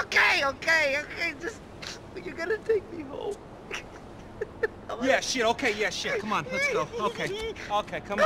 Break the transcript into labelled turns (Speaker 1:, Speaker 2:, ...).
Speaker 1: Okay, okay, okay. Just you're gonna take me home.
Speaker 2: Yeah, shit, okay, yeah, shit. Come on, let's go. Okay. Okay, come on.